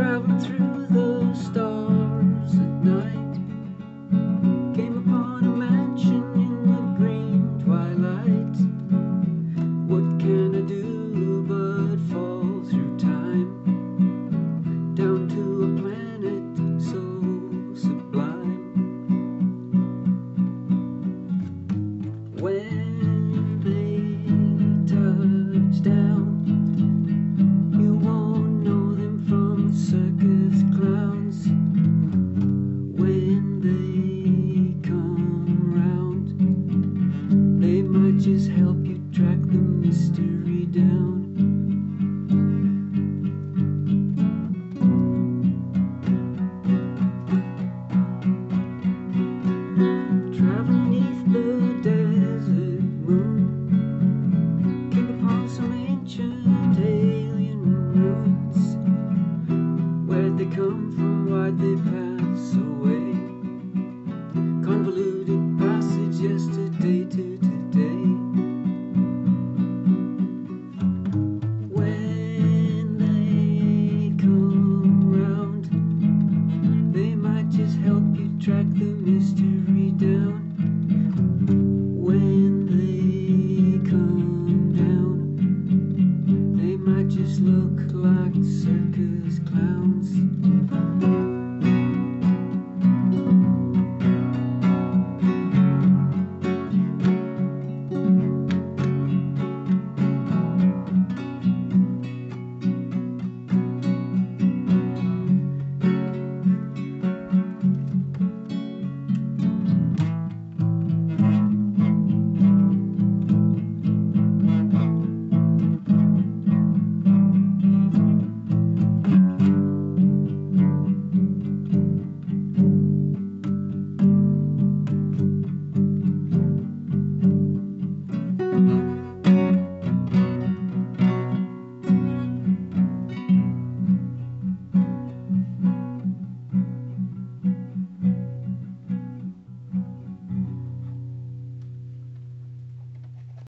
through the stars at night, came upon a mansion in the green twilight. What can I do but fall through time down to a planet so sublime? When they touch down. Just help you track the mystery down. Traveling track the mystery down when they come down. They might just look like circus clowns.